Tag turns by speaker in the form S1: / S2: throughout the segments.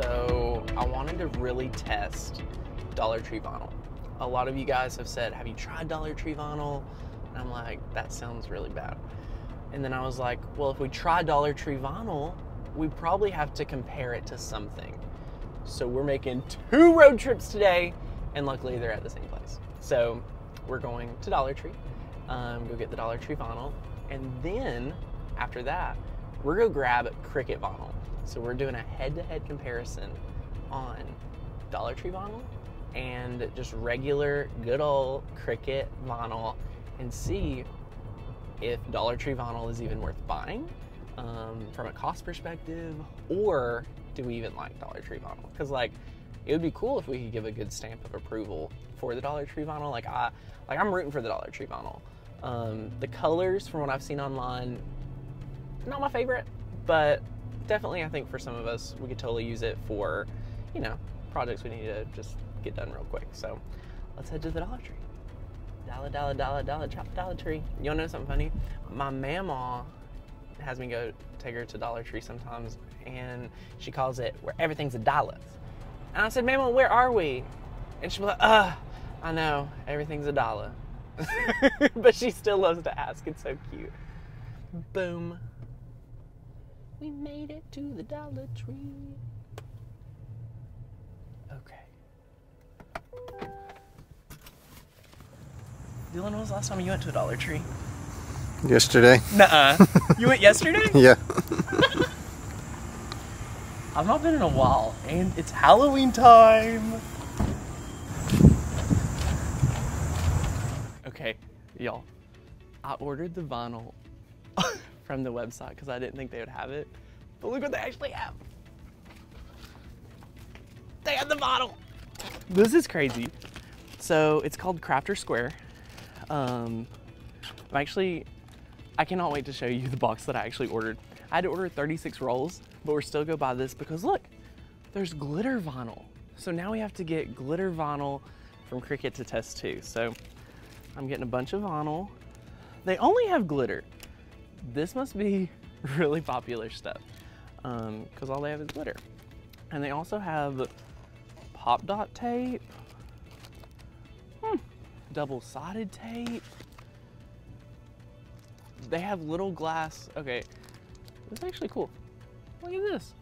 S1: So I wanted to really test Dollar Tree vinyl. A lot of you guys have said, Have you tried Dollar Tree vinyl? And I'm like, That sounds really bad. And then I was like, Well, if we try Dollar Tree vinyl, we probably have to compare it to something. So we're making two road trips today, and luckily they're at the same place. So we're going to Dollar Tree, um, go get the Dollar Tree vinyl, and then after that, we're gonna grab Cricut vinyl. So we're doing a head-to-head comparison on Dollar Tree vinyl and just regular good old Cricut vinyl and see if Dollar Tree vinyl is even worth buying um, from a cost perspective or do we even like Dollar Tree vinyl? Because like it would be cool if we could give a good stamp of approval for the Dollar Tree vinyl. Like I like I'm rooting for the Dollar Tree vinyl. Um, the colors from what I've seen online, not my favorite, but definitely I think for some of us we could totally use it for, you know, projects we need to just get done real quick. So let's head to the Dollar Tree. Dollar, dollar, dollar, dollar, Dollar Tree. You wanna know something funny? My mama has me go take her to Dollar Tree sometimes, and she calls it where everything's a dollar. And I said, Mama, where are we? And she'll be like, uh, I know, everything's a dollar. but she still loves to ask. It's so cute. Boom. We made it to the Dollar Tree. Okay. Dylan, when was the last time you went to a Dollar Tree?
S2: Yesterday.
S1: Nuh-uh. you went yesterday?
S2: Yeah.
S1: I've not been in a while, and it's Halloween time. Okay, y'all. I ordered the vinyl from the website because I didn't think they would have it. But look what they actually have. They have the vinyl. This is crazy. So it's called Crafter Square. Um, I'm actually, I cannot wait to show you the box that I actually ordered. I had to order 36 rolls, but we're still go buy this because look, there's glitter vinyl. So now we have to get glitter vinyl from Cricut to test too. So I'm getting a bunch of vinyl. They only have glitter. This must be really popular stuff because all they have is glitter. And they also have pop dot tape, hmm, double-sided tape. They have little glass, okay, this is actually cool. Look at this.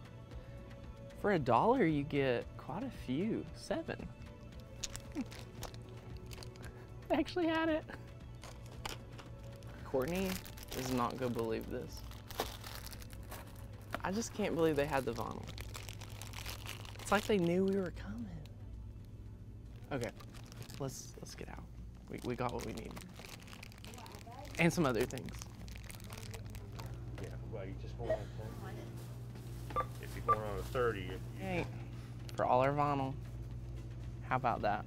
S1: For a dollar, you get quite a few, seven. Hmm. They actually had it. Courtney is not gonna believe this. I just can't believe they had the vinyl. It's like they knew we were coming. Okay, let's let's get out. We, we got what we need. And some other things.
S3: Yeah, well, you just want on ten. If you're going on a thirty, if
S1: Hey, for all our vinyl. How about that?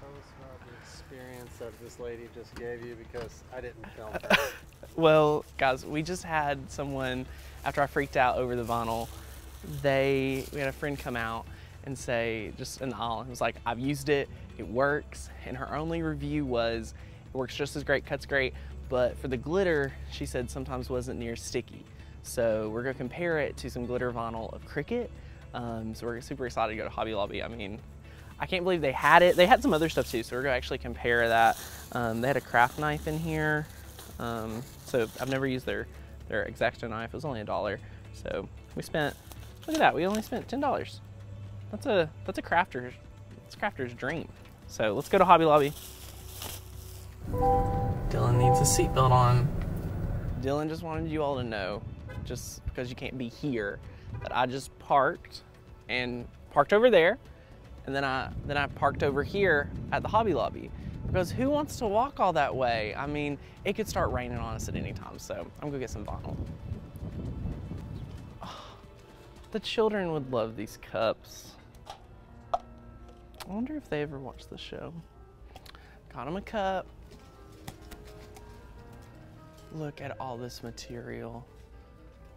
S2: Tell us about the experience that this lady just gave you because I didn't film her.
S1: Well, guys, we just had someone after I freaked out over the vinyl. They we had a friend come out and say just an aisle. It was like, I've used it, it works, and her only review was it works just as great, cuts great, but for the glitter, she said sometimes wasn't near sticky. So we're gonna compare it to some glitter vinyl of Cricut. Um, so we're super excited to go to Hobby Lobby. I mean, I can't believe they had it. They had some other stuff too, so we're gonna actually compare that. Um, they had a craft knife in here. Um, so I've never used their, their X-Acto knife. It was only a dollar. So we spent, look at that, we only spent $10. That's a, that's a crafter's, it's a crafter's dream. So let's go to Hobby Lobby. Dylan needs a seatbelt on. Dylan just wanted you all to know, just because you can't be here, that I just parked and parked over there, and then I then I parked over here at the Hobby Lobby. Because who wants to walk all that way? I mean, it could start raining on us at any time, so I'm gonna get some vinyl. the children would love these cups. I wonder if they ever watched the show. Got them a cup. Look at all this material.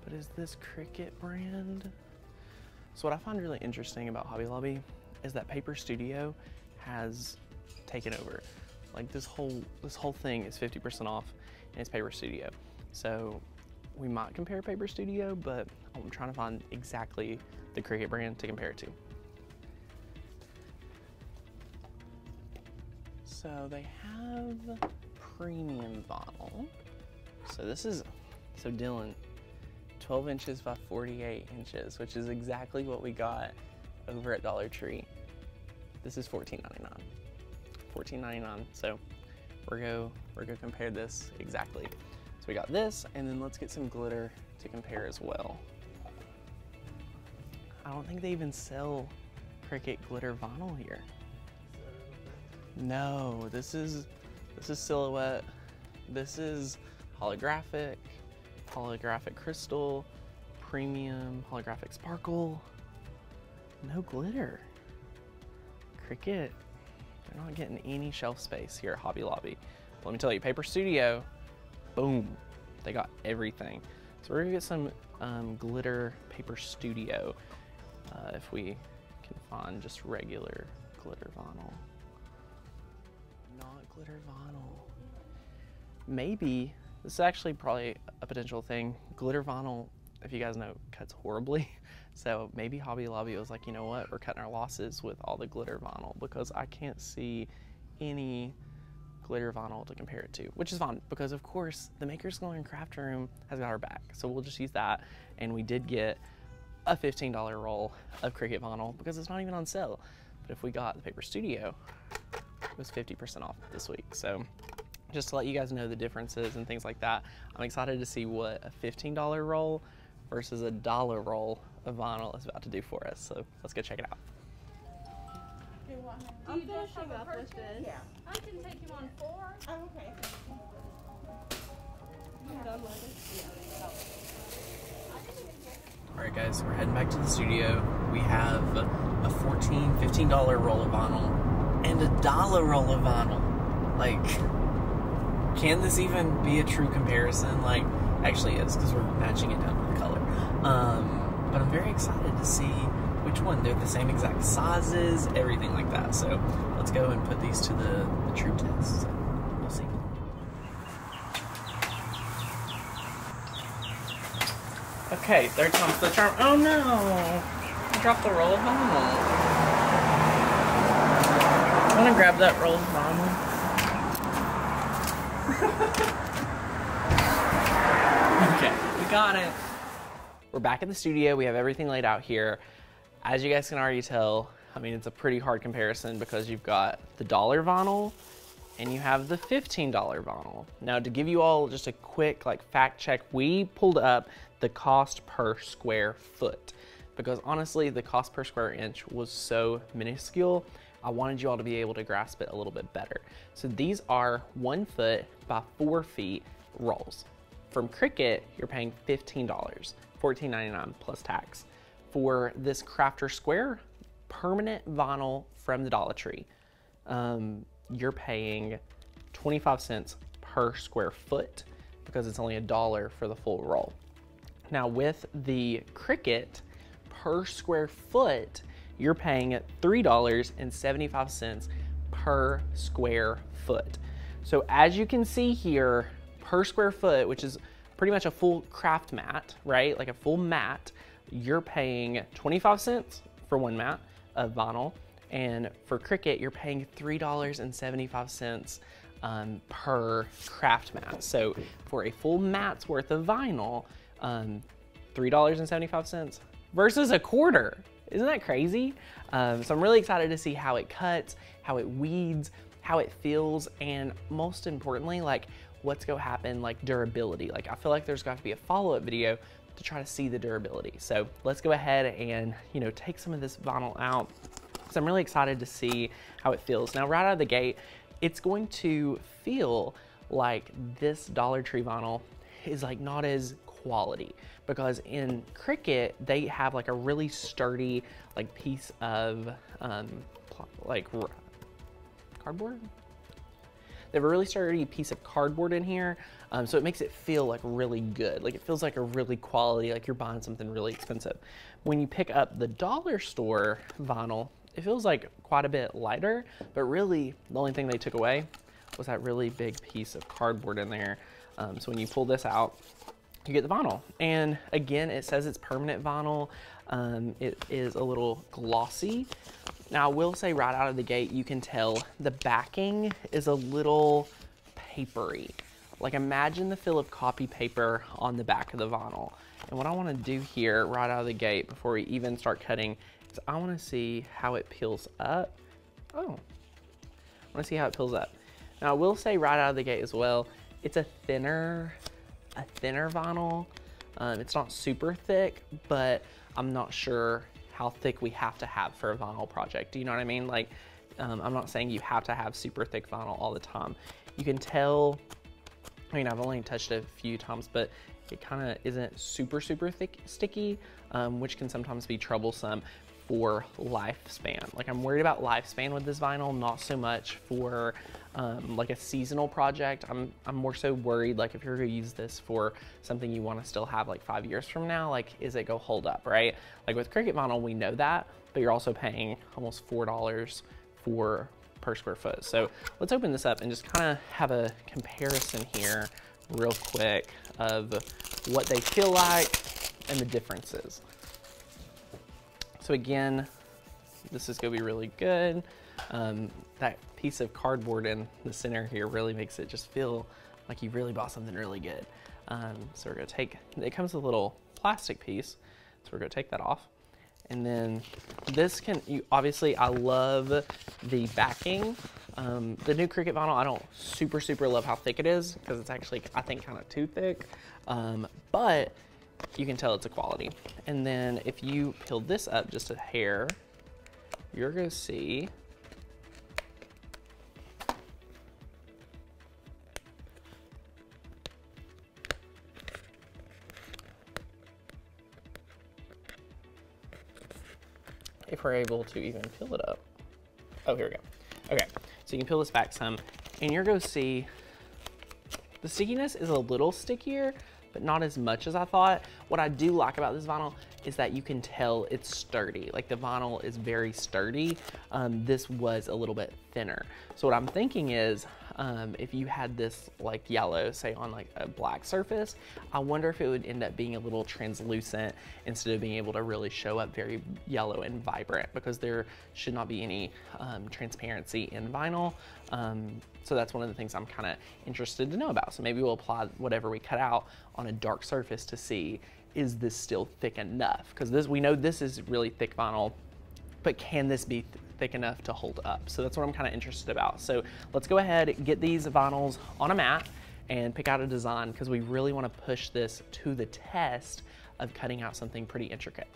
S1: But is this Cricut brand? So what I find really interesting about Hobby Lobby is that Paper Studio has taken over. Like this whole this whole thing is 50% off and it's Paper Studio. So we might compare Paper Studio, but I'm trying to find exactly the Cricut brand to compare it to. So they have premium vinyl. So this is, so Dylan, 12 inches by 48 inches, which is exactly what we got over at Dollar Tree. This is $14.99. $14.99. So we're go we're gonna compare this exactly. So we got this, and then let's get some glitter to compare as well. I don't think they even sell Cricut glitter vinyl here. No, this is this is silhouette. This is holographic, holographic crystal, premium holographic sparkle. No glitter. Cricut. They're not getting any shelf space here at Hobby Lobby. But let me tell you, Paper Studio, boom, they got everything. So we're gonna get some um, glitter Paper Studio uh, if we can find just regular glitter vinyl. Not glitter vinyl. Maybe, this is actually probably a potential thing. Glitter vinyl, if you guys know, cuts horribly. So maybe Hobby Lobby was like, you know what, we're cutting our losses with all the glitter vinyl because I can't see any glitter vinyl to compare it to, which is fine because of course the Maker's Glow and Craft Room has got our back. So we'll just use that. And we did get a $15 roll of Cricut vinyl because it's not even on sale. But if we got the Paper Studio, it was 50% off this week. So just to let you guys know the differences and things like that, I'm excited to see what a $15 roll versus a dollar roll of vinyl is about to do for us. So let's go check it out.
S4: Do I'm
S5: you just
S4: finishing
S5: have a
S4: up with
S5: purchase?
S4: this.
S5: Yeah. I can take you on four.
S4: Oh, okay. You done with
S1: All right, guys, we're heading back to the studio. We have a $14, $15 roll of vinyl and a dollar roll of vinyl. Like, can this even be a true comparison? Like, actually is, because we're matching it down to the color. Um, but I'm very excited to see which one. They're the same exact sizes, everything like that. So let's go and put these to the, the true test. So we'll see. Okay, third time's the charm. Oh no! I dropped the roll of vinyl. I'm gonna grab that roll of vinyl. okay, we got it. We're back in the studio. We have everything laid out here. As you guys can already tell, I mean, it's a pretty hard comparison because you've got the dollar vinyl and you have the $15 vinyl. Now to give you all just a quick like fact check, we pulled up the cost per square foot because honestly, the cost per square inch was so minuscule. I wanted you all to be able to grasp it a little bit better. So these are one foot by four feet rolls. From Cricut, you're paying $15, $14.99 plus tax. For this Crafter Square permanent vinyl from the Dollar Tree, um, you're paying 25 cents per square foot because it's only a dollar for the full roll. Now with the Cricut per square foot, you're paying $3.75 per square foot. So as you can see here, per square foot, which is pretty much a full craft mat, right? Like a full mat, you're paying 25 cents for one mat of vinyl. And for Cricut, you're paying $3.75 um, per craft mat. So for a full mat's worth of vinyl, um, $3.75 versus a quarter. Isn't that crazy? Um, so I'm really excited to see how it cuts, how it weeds, how it feels, and most importantly, like what's gonna happen, like durability. Like I feel like there's got to be a follow-up video to try to see the durability. So let's go ahead and, you know, take some of this vinyl out. So I'm really excited to see how it feels. Now, right out of the gate, it's going to feel like this Dollar Tree vinyl is like not as quality because in Cricut, they have like a really sturdy like piece of um, like cardboard. They have a really sturdy piece of cardboard in here, um, so it makes it feel like really good. Like it feels like a really quality, like you're buying something really expensive. When you pick up the dollar store vinyl, it feels like quite a bit lighter, but really the only thing they took away was that really big piece of cardboard in there. Um, so when you pull this out, you get the vinyl. And again, it says it's permanent vinyl. Um, it is a little glossy. Now I will say right out of the gate, you can tell the backing is a little papery. Like imagine the feel of copy paper on the back of the vinyl. And what I wanna do here right out of the gate before we even start cutting is I wanna see how it peels up. Oh, I wanna see how it peels up. Now I will say right out of the gate as well, it's a thinner, a thinner vinyl. Um, it's not super thick, but I'm not sure how thick we have to have for a vinyl project. Do you know what I mean? Like, um, I'm not saying you have to have super thick vinyl all the time. You can tell, I mean, I've only touched it a few times, but it kind of isn't super, super thick, sticky, um, which can sometimes be troublesome for lifespan. Like I'm worried about lifespan with this vinyl, not so much for um, like a seasonal project. I'm, I'm more so worried like if you're gonna use this for something you wanna still have like five years from now, like is it go hold up, right? Like with Cricut vinyl, we know that, but you're also paying almost $4 for per square foot. So let's open this up and just kind of have a comparison here real quick of what they feel like and the differences. So again, this is gonna be really good. Um, that piece of cardboard in the center here really makes it just feel like you really bought something really good. Um, so we're gonna take, it comes with a little plastic piece. So we're gonna take that off. And then this can, you obviously I love the backing. Um, the new Cricut vinyl, I don't super, super love how thick it is because it's actually, I think kind of too thick. Um, but you can tell it's a quality. And then if you peel this up just a hair, you're gonna see if we're able to even peel it up. Oh, here we go. Okay, so you can peel this back some, and you're gonna see the stickiness is a little stickier, but not as much as I thought. What I do like about this vinyl is that you can tell it's sturdy. Like the vinyl is very sturdy. Um, this was a little bit thinner. So what I'm thinking is, um, if you had this like yellow, say on like a black surface, I wonder if it would end up being a little translucent instead of being able to really show up very yellow and vibrant because there should not be any um, transparency in vinyl. Um, so that's one of the things I'm kind of interested to know about. So maybe we'll apply whatever we cut out on a dark surface to see is this still thick enough? Because this we know this is really thick vinyl, but can this be th thick enough to hold up? So that's what I'm kind of interested about. So let's go ahead, get these vinyls on a mat and pick out a design because we really want to push this to the test of cutting out something pretty intricate.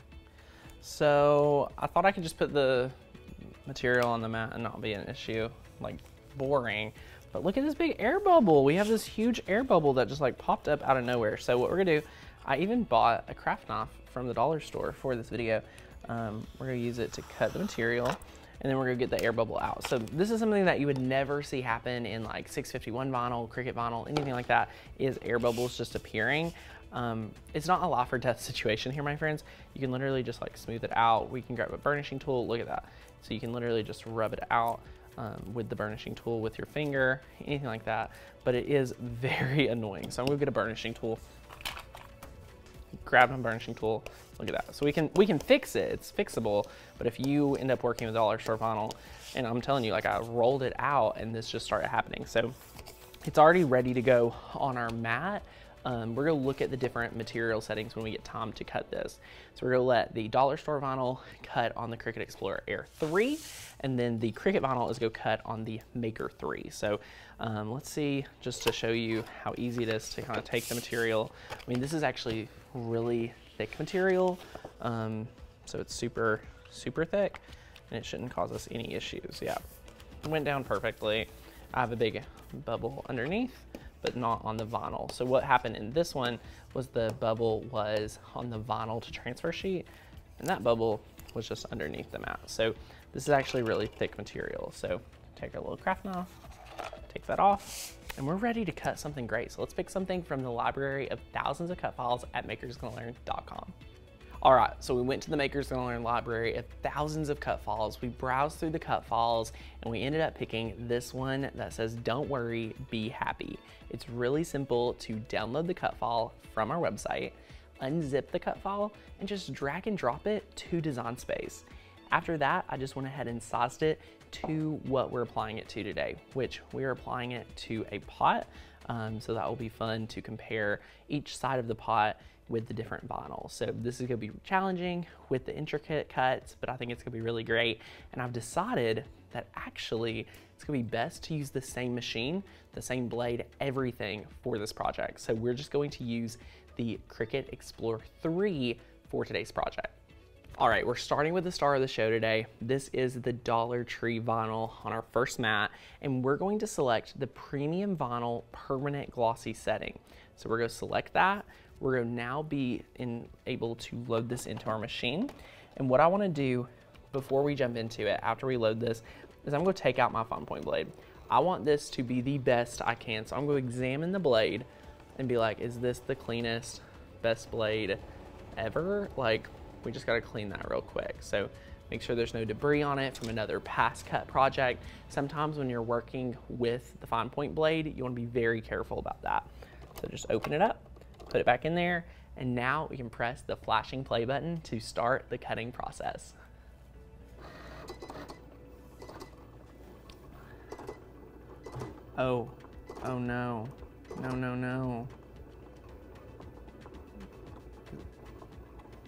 S1: So I thought I could just put the material on the mat and not be an issue, like boring. But look at this big air bubble. We have this huge air bubble that just like popped up out of nowhere. So what we're gonna do, I even bought a craft knife from the dollar store for this video. Um, we're gonna use it to cut the material and then we're gonna get the air bubble out. So this is something that you would never see happen in like 651 vinyl, Cricut vinyl, anything like that, is air bubbles just appearing. Um, it's not a life or death situation here, my friends. You can literally just like smooth it out. We can grab a burnishing tool, look at that. So you can literally just rub it out um, with the burnishing tool with your finger, anything like that. But it is very annoying. So I'm gonna get a burnishing tool, grab my burnishing tool, look at that. So we can, we can fix it, it's fixable. But if you end up working with dollar store vinyl, and I'm telling you, like I rolled it out and this just started happening. So it's already ready to go on our mat. Um, we're gonna look at the different material settings when we get time to cut this. So we're gonna let the dollar store vinyl cut on the Cricut Explorer Air 3, and then the Cricut vinyl is gonna cut on the Maker 3. So um, let's see, just to show you how easy it is to kind of take the material. I mean, this is actually really thick material, um, so it's super, super thick, and it shouldn't cause us any issues. Yeah, it went down perfectly. I have a big bubble underneath but not on the vinyl. So what happened in this one was the bubble was on the vinyl to transfer sheet and that bubble was just underneath the mat. So this is actually really thick material. So take our little craft knife, take that off, and we're ready to cut something great. So let's pick something from the library of thousands of cut files at makersgonnalearn.com. All right, so we went to the Makers Gonna Learn library of thousands of cut files. We browsed through the cut files and we ended up picking this one that says, don't worry, be happy. It's really simple to download the cut file from our website, unzip the cut file, and just drag and drop it to Design Space. After that, I just went ahead and sized it to what we're applying it to today, which we're applying it to a pot. Um, so that will be fun to compare each side of the pot with the different vinyl. So this is gonna be challenging with the intricate cuts, but I think it's gonna be really great. And I've decided that actually it's gonna be best to use the same machine, the same blade, everything for this project. So we're just going to use the Cricut Explore 3 for today's project. All right, we're starting with the star of the show today. This is the Dollar Tree vinyl on our first mat, and we're going to select the premium vinyl permanent glossy setting. So we're gonna select that. We're gonna now be in, able to load this into our machine. And what I wanna do before we jump into it, after we load this, is I'm gonna take out my fine point blade. I want this to be the best I can. So I'm gonna examine the blade and be like, is this the cleanest, best blade ever? Like, we just gotta clean that real quick. So make sure there's no debris on it from another pass cut project. Sometimes when you're working with the fine point blade, you wanna be very careful about that. So just open it up, put it back in there, and now we can press the flashing play button to start the cutting process. Oh, oh no, no, no, no.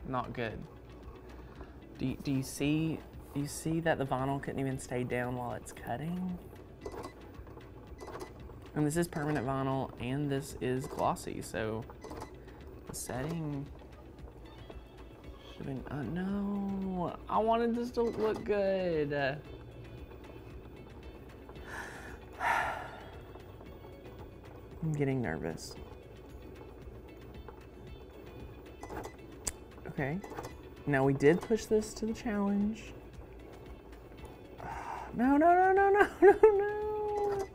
S1: Not good. Do you, do you see, you see that the vinyl couldn't even stay down while it's cutting? And this is permanent vinyl and this is glossy, so the setting should have been, uh, no, I wanted this to look good. I'm getting nervous. Okay. Now we did push this to the challenge. No, no, no, no, no, no, no.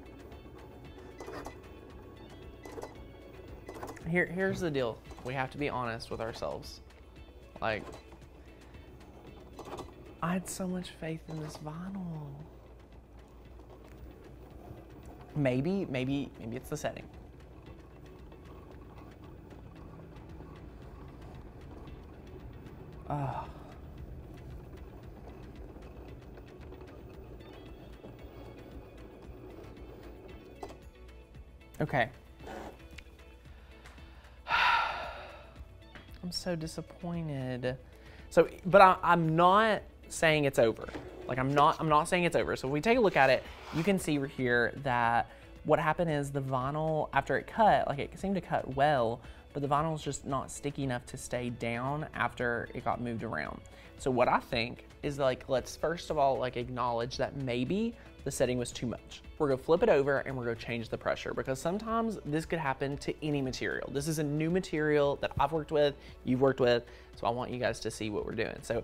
S1: Here, here's the deal. We have to be honest with ourselves. Like, I had so much faith in this vinyl. Maybe, maybe, maybe it's the setting. Oh. Okay. I'm so disappointed. So, but I, I'm not saying it's over. Like I'm not, I'm not saying it's over. So if we take a look at it, you can see here that what happened is the vinyl, after it cut, like it seemed to cut well, but the vinyl is just not sticky enough to stay down after it got moved around. So what I think is like, let's first of all, like acknowledge that maybe the setting was too much. We're gonna flip it over and we're gonna change the pressure because sometimes this could happen to any material. This is a new material that I've worked with, you've worked with, so I want you guys to see what we're doing. So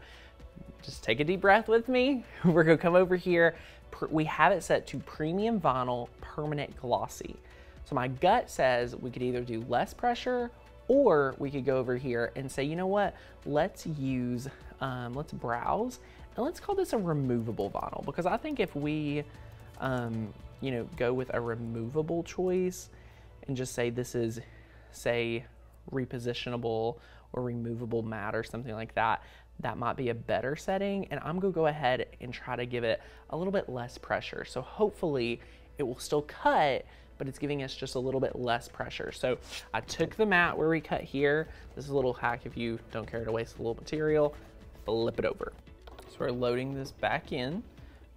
S1: just take a deep breath with me. We're gonna come over here. We have it set to premium vinyl permanent glossy. So my gut says we could either do less pressure or we could go over here and say, you know what, let's use, um, let's browse and let's call this a removable vinyl because I think if we, um, you know, go with a removable choice and just say this is, say, repositionable or removable mat or something like that, that might be a better setting. And I'm gonna go ahead and try to give it a little bit less pressure. So hopefully it will still cut, but it's giving us just a little bit less pressure. So I took the mat where we cut here. This is a little hack if you don't care to waste a little material, flip it over. So we're loading this back in.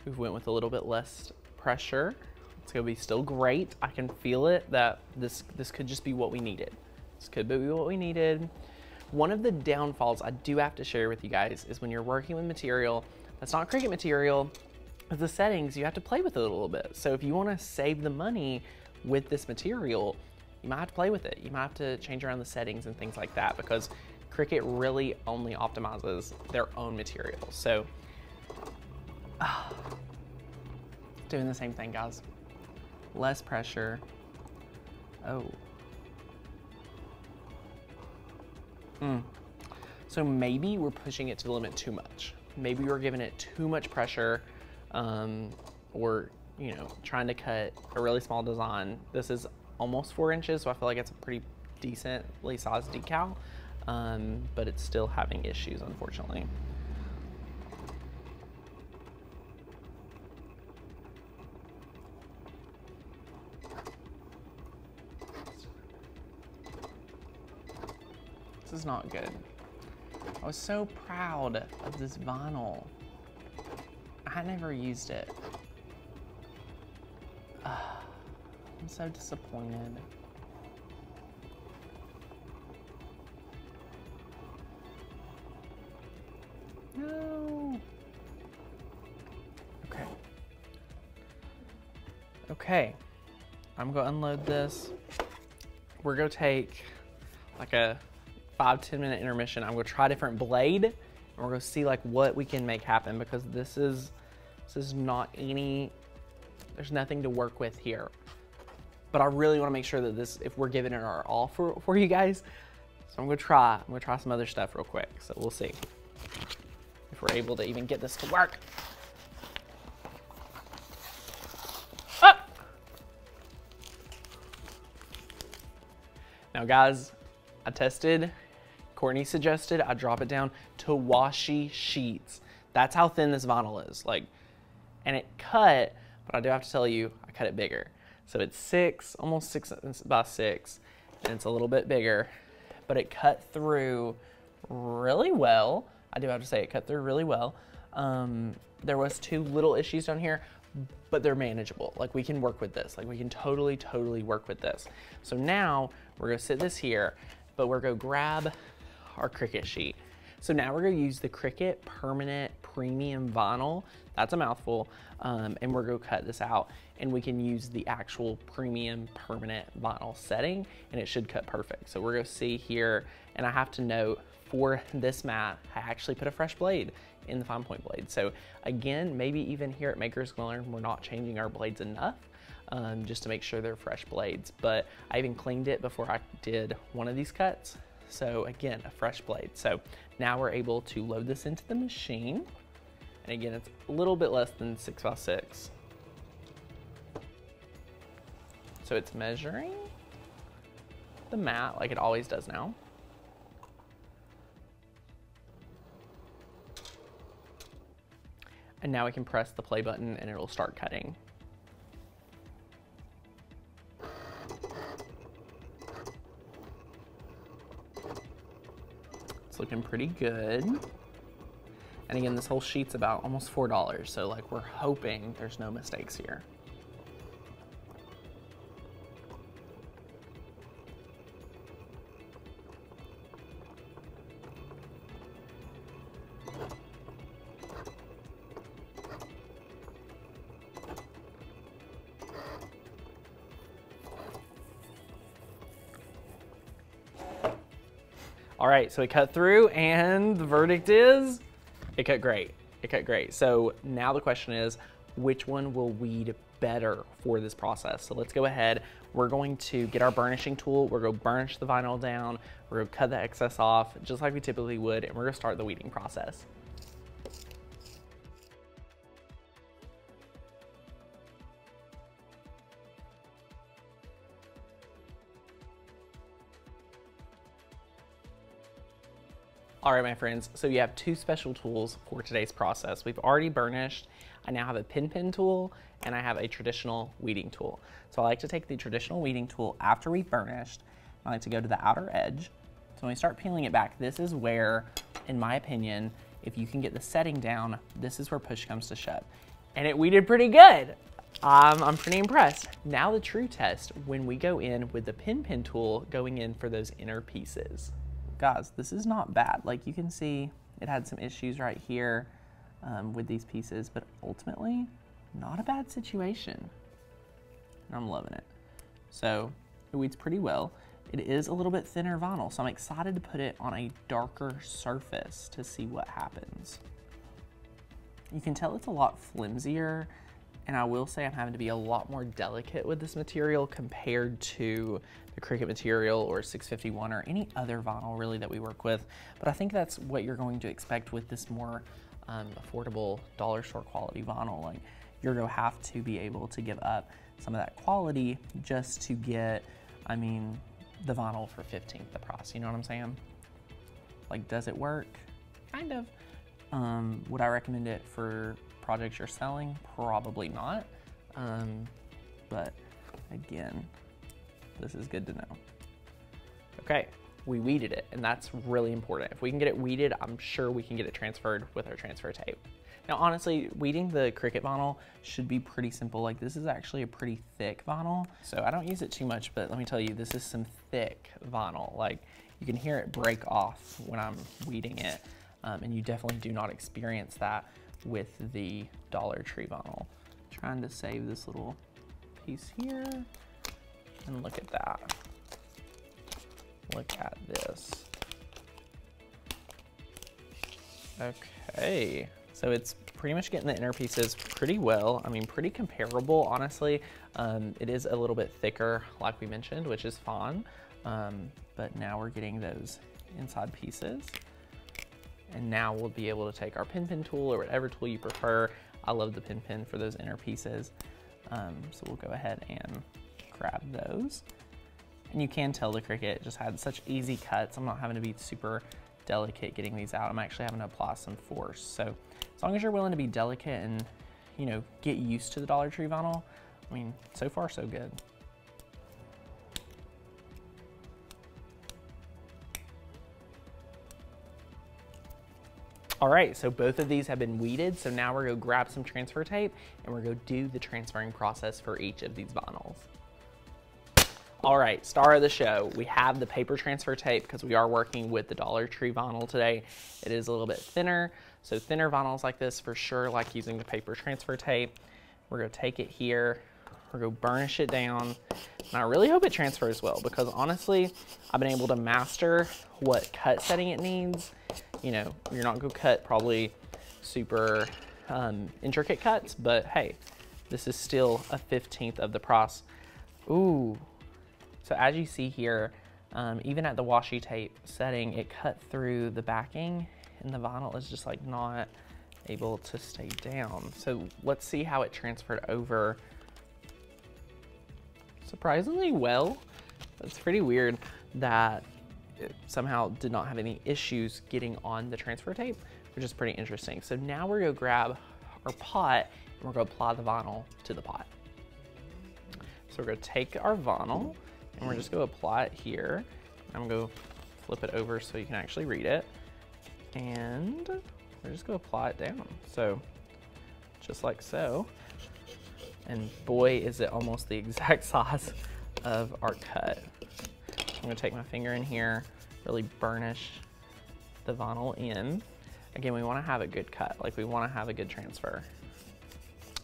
S1: We've went with a little bit less pressure. It's gonna be still great. I can feel it that this, this could just be what we needed. This could be what we needed. One of the downfalls I do have to share with you guys is when you're working with material that's not Cricut material, the settings, you have to play with it a little bit. So if you wanna save the money with this material, you might have to play with it. You might have to change around the settings and things like that because Cricut really only optimizes their own material. So, uh, doing the same thing, guys. Less pressure. Oh. Hmm. So maybe we're pushing it to the limit too much. Maybe we're giving it too much pressure um, or, you know, trying to cut a really small design. This is almost four inches, so I feel like it's a pretty decently sized decal, um, but it's still having issues, unfortunately. This is not good. I was so proud of this vinyl. I never used it. So disappointed. No. Okay. Okay. I'm gonna unload this. We're gonna take like a five, 10 minute intermission. I'm gonna try a different blade and we're gonna see like what we can make happen because this is, this is not any, there's nothing to work with here. But I really wanna make sure that this, if we're giving it our all for, for you guys, so I'm gonna try, I'm gonna try some other stuff real quick. So we'll see if we're able to even get this to work. Ah! Now guys, I tested Courtney suggested I drop it down to washi sheets. That's how thin this vinyl is. Like, and it cut, but I do have to tell you, I cut it bigger. So it's six, almost six by six, and it's a little bit bigger, but it cut through really well. I do have to say it cut through really well. Um, there was two little issues down here, but they're manageable. Like we can work with this. Like we can totally, totally work with this. So now we're gonna sit this here, but we're gonna grab our Cricut sheet. So now we're gonna use the Cricut Permanent Premium Vinyl. That's a mouthful. Um, and we're gonna cut this out and we can use the actual premium permanent vinyl setting and it should cut perfect. So we're gonna see here, and I have to note for this mat, I actually put a fresh blade in the fine point blade. So again, maybe even here at Maker's Learn, we're not changing our blades enough um, just to make sure they're fresh blades. But I even cleaned it before I did one of these cuts. So again, a fresh blade. So now we're able to load this into the machine. And again, it's a little bit less than six by six. So it's measuring the mat like it always does now. And now we can press the play button and it'll start cutting. Looking pretty good. And again, this whole sheet's about almost $4, so like we're hoping there's no mistakes here. Right, so it cut through and the verdict is it cut great. It cut great. So now the question is, which one will weed better for this process? So let's go ahead. We're going to get our burnishing tool. We're gonna burnish the vinyl down. We're gonna cut the excess off just like we typically would, and we're gonna start the weeding process. All right, my friends, so you have two special tools for today's process. We've already burnished. I now have a pin pin tool and I have a traditional weeding tool. So I like to take the traditional weeding tool after we've burnished. I like to go to the outer edge. So when we start peeling it back, this is where, in my opinion, if you can get the setting down, this is where push comes to shove. And it weeded pretty good. Um, I'm pretty impressed. Now the true test, when we go in with the pin pin tool going in for those inner pieces guys, this is not bad. Like you can see it had some issues right here um, with these pieces, but ultimately not a bad situation. And I'm loving it. So it weeds pretty well. It is a little bit thinner vinyl, so I'm excited to put it on a darker surface to see what happens. You can tell it's a lot flimsier And I will say I'm having to be a lot more delicate with this material compared to the Cricut material or 651 or any other vinyl really that we work with. But I think that's what you're going to expect with this more um, affordable dollar store quality vinyl. Like you're gonna have to be able to give up some of that quality just to get, I mean, the vinyl for 15th the price. You know what I'm saying? Like, does it work? Kind of. Um, would I recommend it for projects you're selling? Probably not. Um, but again, this is good to know. Okay, we weeded it, and that's really important. If we can get it weeded, I'm sure we can get it transferred with our transfer tape. Now, honestly, weeding the Cricut vinyl should be pretty simple. Like this is actually a pretty thick vinyl, so I don't use it too much, but let me tell you, this is some thick vinyl. Like you can hear it break off when I'm weeding it, um, and you definitely do not experience that with the Dollar Tree bottle. Trying to save this little piece here, and look at that. Look at this. Okay, so it's pretty much getting the inner pieces pretty well. I mean, pretty comparable, honestly. Um, it is a little bit thicker, like we mentioned, which is fine. Um, but now we're getting those inside pieces. And now we'll be able to take our pin pin tool or whatever tool you prefer. I love the pin pin for those inner pieces. Um, so we'll go ahead and grab those. And you can tell the Cricut just had such easy cuts. I'm not having to be super delicate getting these out. I'm actually having to apply some force. So as long as you're willing to be delicate and, you know, get used to the Dollar Tree vinyl, I mean, so far so good. All right, so both of these have been weeded. So now we're gonna grab some transfer tape and we're gonna do the transferring process for each of these vinyls. All right, star of the show. We have the paper transfer tape because we are working with the Dollar Tree vinyl today. It is a little bit thinner, so thinner vinyls like this for sure like using the paper transfer tape. We're gonna take it here, we're gonna burnish it down, and I really hope it transfers well because honestly, I've been able to master what cut setting it needs. You know, you're not gonna cut probably super um, intricate cuts, but hey, this is still a 15th of the price. Ooh, so as you see here, um, even at the washi tape setting, it cut through the backing and the vinyl is just like not able to stay down. So let's see how it transferred over surprisingly well. It's pretty weird that somehow did not have any issues getting on the transfer tape, which is pretty interesting. So now we're gonna grab our pot and we're gonna apply the vinyl to the pot. So we're gonna take our vinyl and we're just gonna apply it here. I'm gonna flip it over so you can actually read it. And we're just gonna apply it down. So just like so. And boy, is it almost the exact size of our cut. I'm gonna take my finger in here, really burnish the vinyl in. Again, we wanna have a good cut, like we wanna have a good transfer.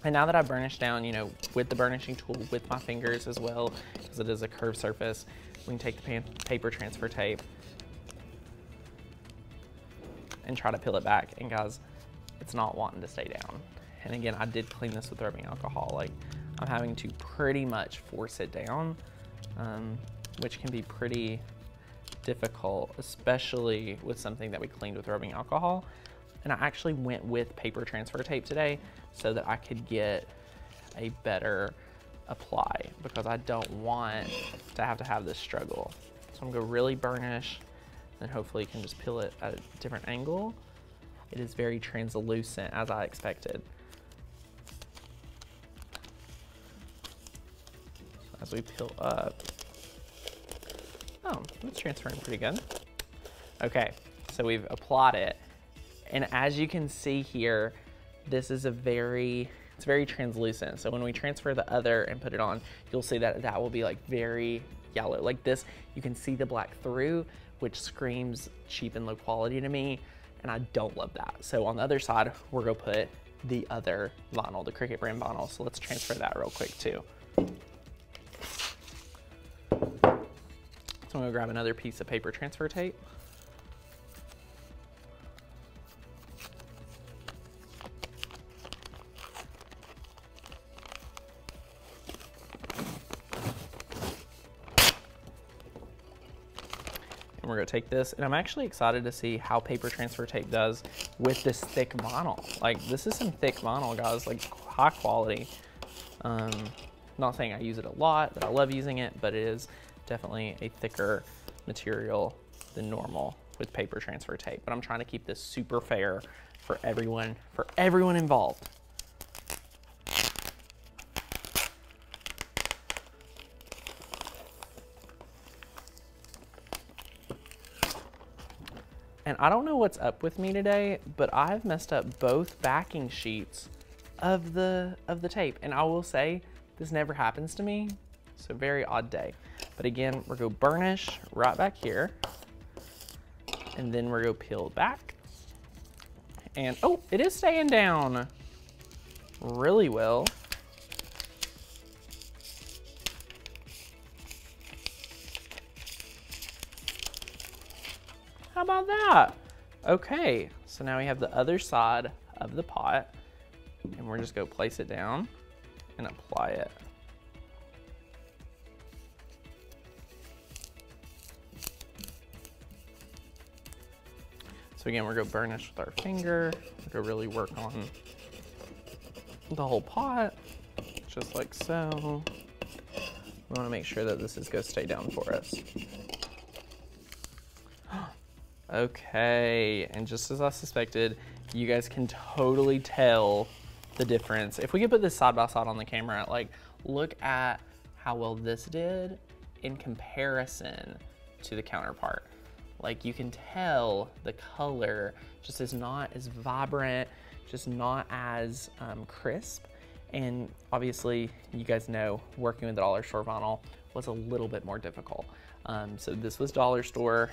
S1: And now that I've burnished down, you know, with the burnishing tool, with my fingers as well, because it is a curved surface, we can take the paper transfer tape and try to peel it back. And guys, it's not wanting to stay down. And again, I did clean this with rubbing alcohol. Like I'm having to pretty much force it down, um, which can be pretty difficult, especially with something that we cleaned with rubbing alcohol. And I actually went with paper transfer tape today so that I could get a better apply because I don't want to have to have this struggle. So I'm gonna really burnish and hopefully you can just peel it at a different angle. It is very translucent as I expected. As we peel up, oh, it's transferring pretty good. Okay, so we've applied it. And as you can see here, this is a very, it's very translucent. So when we transfer the other and put it on, you'll see that that will be like very yellow. Like this, you can see the black through, which screams cheap and low quality to me. And I don't love that. So on the other side, we're gonna put the other vinyl, the Cricut brand vinyl. So let's transfer that real quick too. I'm gonna grab another piece of paper transfer tape. And we're gonna take this, and I'm actually excited to see how paper transfer tape does with this thick vinyl. Like, this is some thick vinyl, guys, like high quality. Um, not saying I use it a lot, that I love using it, but it is definitely a thicker material than normal with paper transfer tape. But I'm trying to keep this super fair for everyone, for everyone involved. And I don't know what's up with me today, but I've messed up both backing sheets of the of the tape. And I will say, this never happens to me. So very odd day. But again, we're go burnish right back here. And then we're go peel back. And oh, it is staying down really well. How about that? Okay, so now we have the other side of the pot and we're just gonna place it down and apply it. So again, we're gonna burnish with our finger. We're gonna really work on the whole pot, just like so. We wanna make sure that this is gonna stay down for us. Okay, and just as I suspected, you guys can totally tell the difference. If we could put this side by side on the camera, like look at how well this did in comparison to the counterpart. Like you can tell the color just is not as vibrant, just not as um, crisp. And obviously you guys know working with the dollar store vinyl was a little bit more difficult. Um, so this was dollar store,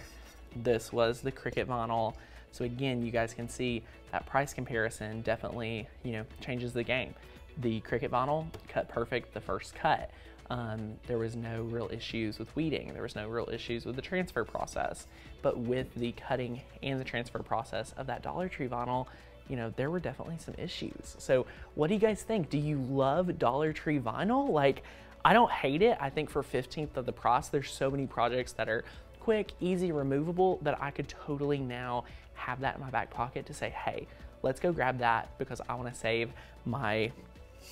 S1: this was the Cricut vinyl. So again, you guys can see that price comparison definitely, you know, changes the game. The Cricut vinyl cut perfect the first cut. Um, there was no real issues with weeding. There was no real issues with the transfer process. But with the cutting and the transfer process of that Dollar Tree vinyl, you know, there were definitely some issues. So what do you guys think? Do you love Dollar Tree vinyl? Like, I don't hate it. I think for 15th of the price, there's so many projects that are quick, easy, removable that I could totally now have that in my back pocket to say, hey, let's go grab that because I wanna save my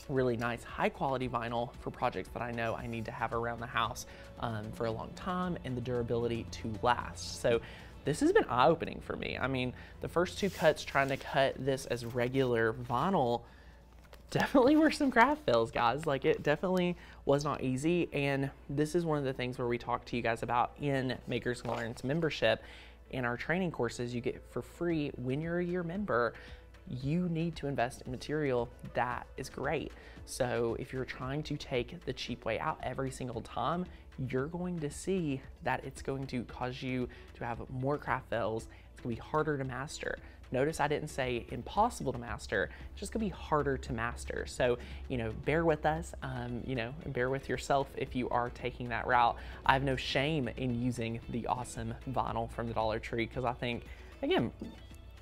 S1: really nice high quality vinyl for projects that I know I need to have around the house um, for a long time and the durability to last. So this has been eye-opening for me. I mean, the first two cuts trying to cut this as regular vinyl definitely were some craft fails, guys. Like it definitely was not easy. And this is one of the things where we talk to you guys about in Makers Learns membership. In our training courses you get for free when you're a year member. You need to invest in material that is great. So if you're trying to take the cheap way out every single time, you're going to see that it's going to cause you to have more craft fails. It's gonna be harder to master. Notice I didn't say impossible to master, it's just gonna be harder to master. So, you know, bear with us, um, you know, bear with yourself if you are taking that route. I have no shame in using the awesome vinyl from the Dollar Tree because I think, again,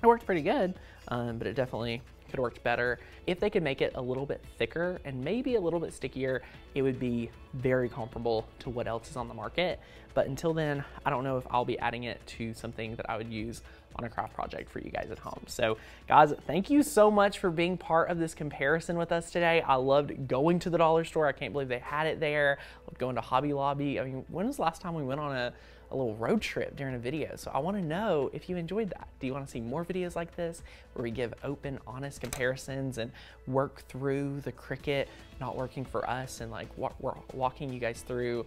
S1: it worked pretty good, um, but it definitely could have worked better. If they could make it a little bit thicker and maybe a little bit stickier, it would be very comparable to what else is on the market. But until then, I don't know if I'll be adding it to something that I would use on a craft project for you guys at home. So guys, thank you so much for being part of this comparison with us today. I loved going to the dollar store. I can't believe they had it there. Going to Hobby Lobby. I mean, when was the last time we went on a a little road trip during a video. So I wanna know if you enjoyed that. Do you wanna see more videos like this where we give open, honest comparisons and work through the Cricut not working for us and like what we're walking you guys through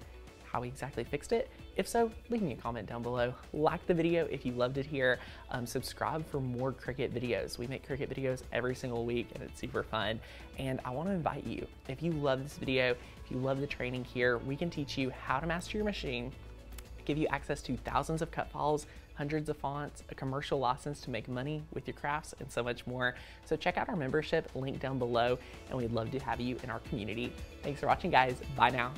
S1: how we exactly fixed it? If so, leave me a comment down below. Like the video if you loved it here. Um, subscribe for more Cricut videos. We make Cricut videos every single week and it's super fun. And I wanna invite you, if you love this video, if you love the training here, we can teach you how to master your machine give you access to thousands of cut files, hundreds of fonts, a commercial license to make money with your crafts, and so much more. So check out our membership link down below, and we'd love to have you in our community. Thanks for watching, guys. Bye now.